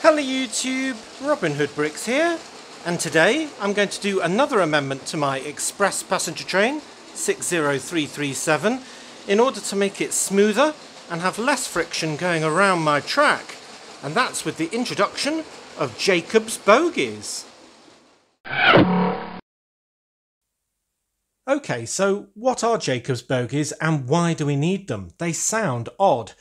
Hello YouTube, Robin Hood Bricks here, and today I'm going to do another amendment to my express passenger train 60337 in order to make it smoother and have less friction going around my track, and that's with the introduction of Jacob's bogies. Okay, so what are Jacob's bogies and why do we need them? They sound odd.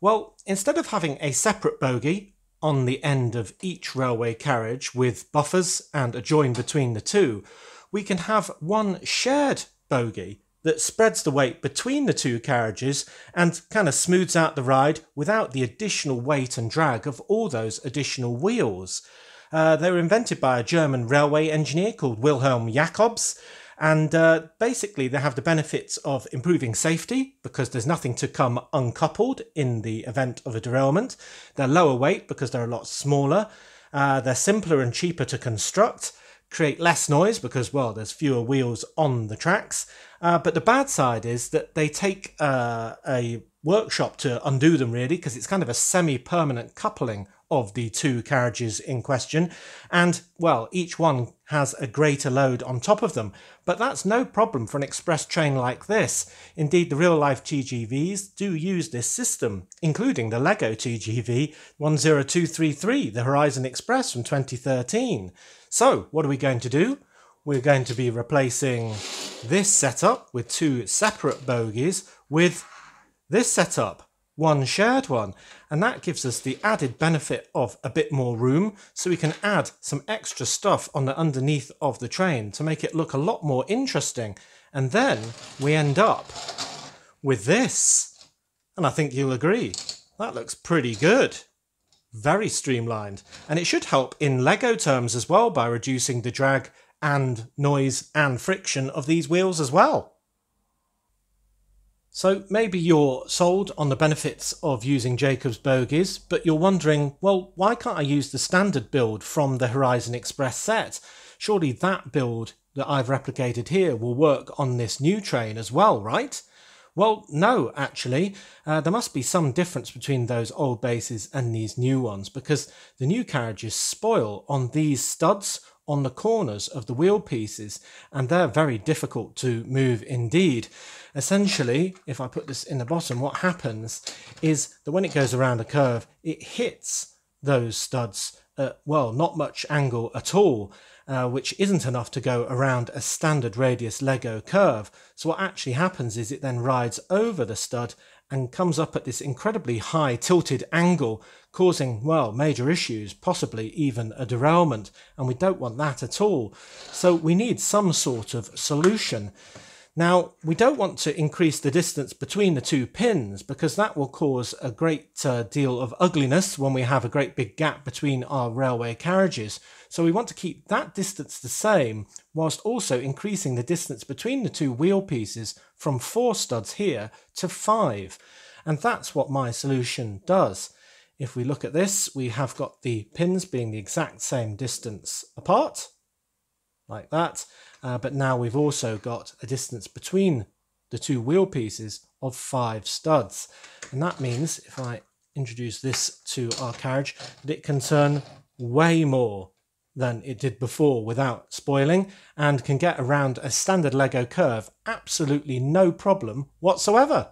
Well, instead of having a separate bogie on the end of each railway carriage with buffers and a join between the two, we can have one shared bogie that spreads the weight between the two carriages and kind of smooths out the ride without the additional weight and drag of all those additional wheels. Uh, they were invented by a German railway engineer called Wilhelm Jacobs, and uh, basically, they have the benefits of improving safety because there's nothing to come uncoupled in the event of a derailment. They're lower weight because they're a lot smaller. Uh, they're simpler and cheaper to construct, create less noise because, well, there's fewer wheels on the tracks. Uh, but the bad side is that they take uh, a workshop to undo them, really, because it's kind of a semi permanent coupling of the two carriages in question. And, well, each one has a greater load on top of them. But that's no problem for an express train like this. Indeed, the real life TGVs do use this system, including the Lego TGV 10233, the Horizon Express from 2013. So, what are we going to do? We're going to be replacing this setup with two separate bogies with this setup one shared one. And that gives us the added benefit of a bit more room so we can add some extra stuff on the underneath of the train to make it look a lot more interesting. And then we end up with this. And I think you'll agree, that looks pretty good. Very streamlined. And it should help in Lego terms as well by reducing the drag and noise and friction of these wheels as well. So maybe you're sold on the benefits of using Jacob's bogies, but you're wondering, well, why can't I use the standard build from the Horizon Express set? Surely that build that I've replicated here will work on this new train as well, right? Well, no, actually. Uh, there must be some difference between those old bases and these new ones because the new carriages spoil on these studs on the corners of the wheel pieces and they're very difficult to move indeed. Essentially, if I put this in the bottom, what happens is that when it goes around a curve, it hits those studs at, well, not much angle at all, uh, which isn't enough to go around a standard radius Lego curve. So what actually happens is it then rides over the stud and comes up at this incredibly high tilted angle, causing, well, major issues, possibly even a derailment. And we don't want that at all. So we need some sort of solution. Now, we don't want to increase the distance between the two pins because that will cause a great uh, deal of ugliness when we have a great big gap between our railway carriages. So we want to keep that distance the same whilst also increasing the distance between the two wheel pieces from four studs here to five. And that's what my solution does. If we look at this, we have got the pins being the exact same distance apart, like that uh, but now we've also got a distance between the two wheel pieces of five studs. And that means if I introduce this to our carriage, that it can turn way more than it did before without spoiling and can get around a standard Lego curve absolutely no problem whatsoever.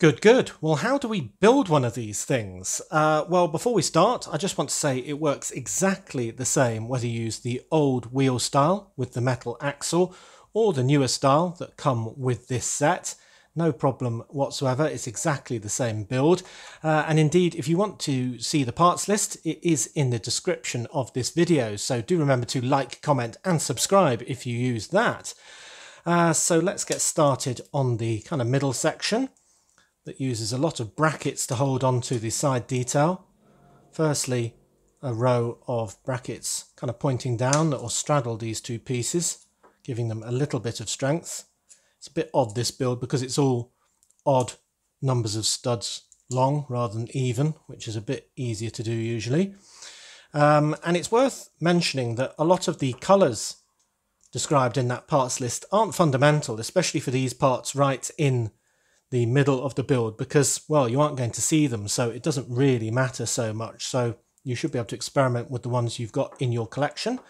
Good, good. Well, how do we build one of these things? Uh, well, before we start, I just want to say it works exactly the same whether you use the old wheel style with the metal axle or the newer style that come with this set. No problem whatsoever, it's exactly the same build. Uh, and indeed, if you want to see the parts list, it is in the description of this video. So do remember to like, comment and subscribe if you use that. Uh, so let's get started on the kind of middle section that uses a lot of brackets to hold on to the side detail. Firstly, a row of brackets kind of pointing down that will straddle these two pieces, giving them a little bit of strength. It's a bit odd this build because it's all odd numbers of studs long rather than even, which is a bit easier to do usually. Um, and it's worth mentioning that a lot of the colours described in that parts list aren't fundamental, especially for these parts right in the middle of the build because, well, you aren't going to see them, so it doesn't really matter so much. So you should be able to experiment with the ones you've got in your collection.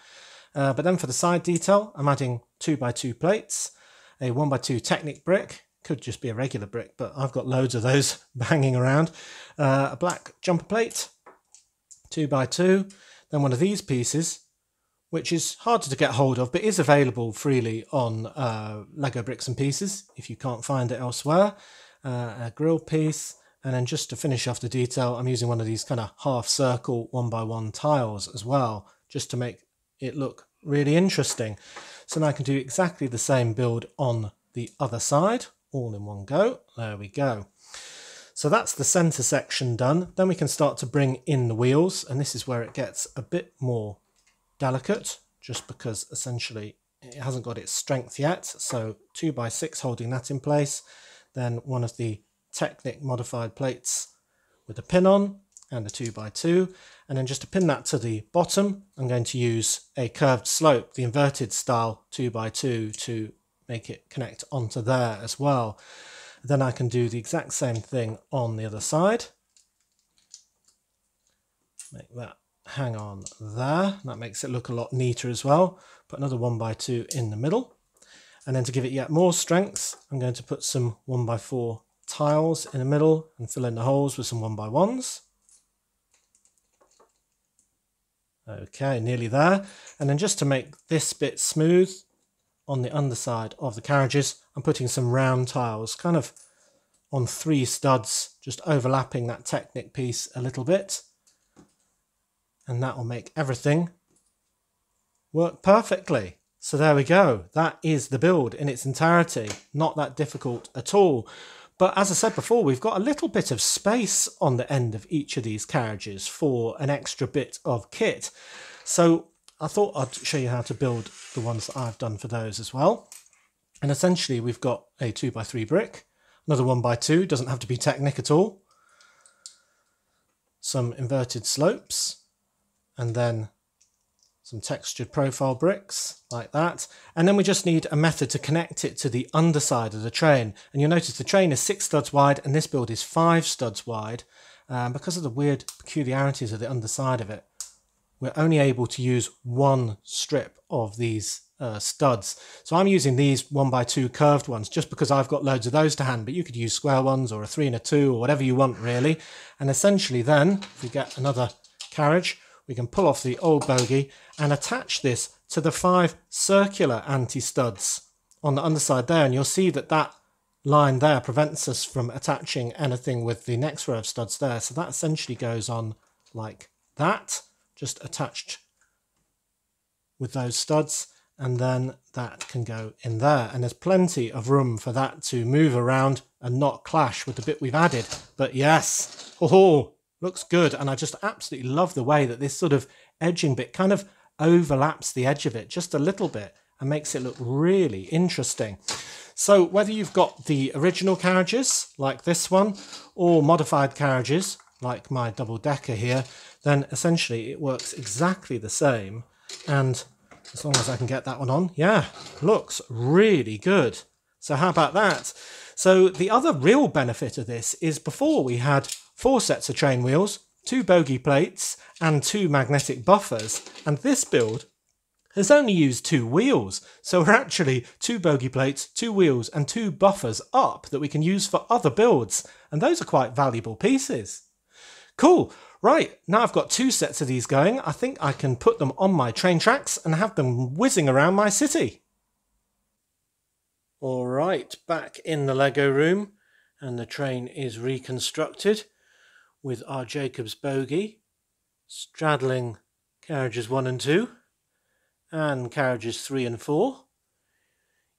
Uh, but then for the side detail, I'm adding 2x2 plates, a 1x2 Technic brick, could just be a regular brick, but I've got loads of those banging around. Uh, a black jumper plate, 2x2, then one of these pieces, which is harder to get hold of, but is available freely on uh, Lego Bricks and Pieces if you can't find it elsewhere. Uh, a grill piece, and then just to finish off the detail, I'm using one of these kind of half circle one by one tiles as well, just to make it look really interesting. So now I can do exactly the same build on the other side, all in one go. There we go. So that's the center section done. Then we can start to bring in the wheels, and this is where it gets a bit more delicate, just because essentially it hasn't got its strength yet. So 2 by 6 holding that in place. Then one of the Technic modified plates with a pin on and a 2 by 2 And then just to pin that to the bottom, I'm going to use a curved slope, the inverted style 2 by 2 to make it connect onto there as well. Then I can do the exact same thing on the other side. Make that hang on there. That makes it look a lot neater as well. Put another 1 by 2 in the middle. And then to give it yet more strength, I'm going to put some 1 by 4 tiles in the middle and fill in the holes with some 1 by 1s Okay, nearly there. And then just to make this bit smooth on the underside of the carriages, I'm putting some round tiles kind of on three studs, just overlapping that Technic piece a little bit and that will make everything work perfectly. So there we go. That is the build in its entirety. Not that difficult at all. But as I said before, we've got a little bit of space on the end of each of these carriages for an extra bit of kit. So I thought I'd show you how to build the ones that I've done for those as well. And essentially we've got a 2x3 brick, another 1x2, doesn't have to be Technic at all. Some inverted slopes, and then some textured profile bricks like that. And then we just need a method to connect it to the underside of the train. And you'll notice the train is six studs wide and this build is five studs wide. Um, because of the weird peculiarities of the underside of it, we're only able to use one strip of these uh, studs. So I'm using these one by two curved ones just because I've got loads of those to hand, but you could use square ones or a three and a two or whatever you want really. And essentially then, if we get another carriage, we can pull off the old bogie and attach this to the five circular anti-studs on the underside there. And you'll see that that line there prevents us from attaching anything with the next row of studs there. So that essentially goes on like that, just attached with those studs. And then that can go in there. And there's plenty of room for that to move around and not clash with the bit we've added. But yes, oh, looks good. And I just absolutely love the way that this sort of edging bit kind of overlaps the edge of it just a little bit and makes it look really interesting. So whether you've got the original carriages like this one or modified carriages like my double decker here, then essentially it works exactly the same. And as long as I can get that one on, yeah, looks really good. So how about that? So the other real benefit of this is before we had four sets of train wheels, two bogie plates, and two magnetic buffers. And this build has only used two wheels. So we're actually two bogie plates, two wheels, and two buffers up that we can use for other builds. And those are quite valuable pieces. Cool. Right, now I've got two sets of these going. I think I can put them on my train tracks and have them whizzing around my city. All right, back in the Lego room, and the train is reconstructed with our Jacob's bogie straddling carriages 1 and 2 and carriages 3 and 4.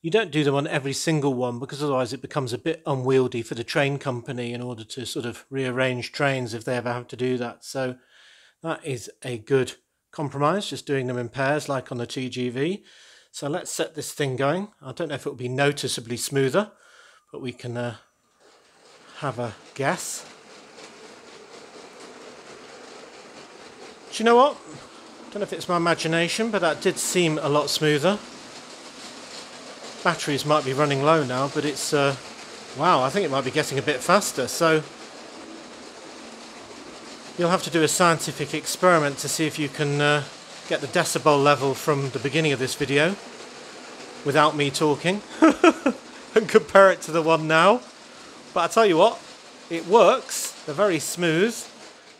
You don't do them on every single one because otherwise it becomes a bit unwieldy for the train company in order to sort of rearrange trains if they ever have to do that. So that is a good compromise, just doing them in pairs like on the TGV. So let's set this thing going. I don't know if it will be noticeably smoother, but we can uh, have a guess. Do you know what? Don't know if it's my imagination, but that did seem a lot smoother. Batteries might be running low now, but it's uh, Wow, I think it might be getting a bit faster, so you'll have to do a scientific experiment to see if you can uh, get the decibel level from the beginning of this video without me talking and compare it to the one now. But I tell you what, it works. They're very smooth.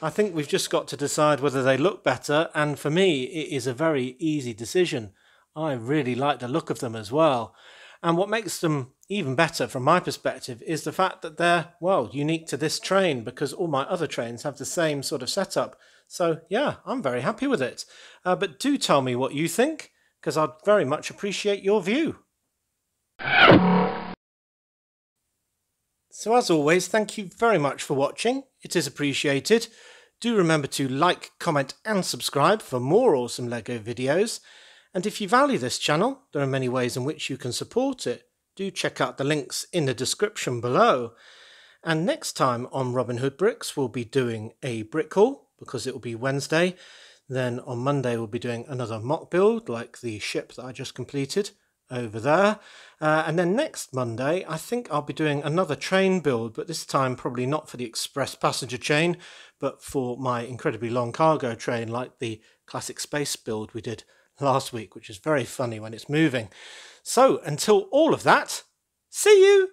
I think we've just got to decide whether they look better, and for me, it is a very easy decision. I really like the look of them as well. And what makes them even better from my perspective is the fact that they're, well, unique to this train because all my other trains have the same sort of setup. So, yeah, I'm very happy with it. Uh, but do tell me what you think because I'd very much appreciate your view. So, as always, thank you very much for watching. It is appreciated. Do remember to like, comment, and subscribe for more awesome LEGO videos. And if you value this channel, there are many ways in which you can support it. Do check out the links in the description below. And next time on Robin Hood Bricks, we'll be doing a brick haul because it will be Wednesday. Then on Monday, we'll be doing another MOC build like the ship that I just completed over there. Uh, and then next Monday, I think I'll be doing another train build, but this time probably not for the express passenger train, but for my incredibly long cargo train like the classic space build we did last week, which is very funny when it's moving. So until all of that, see you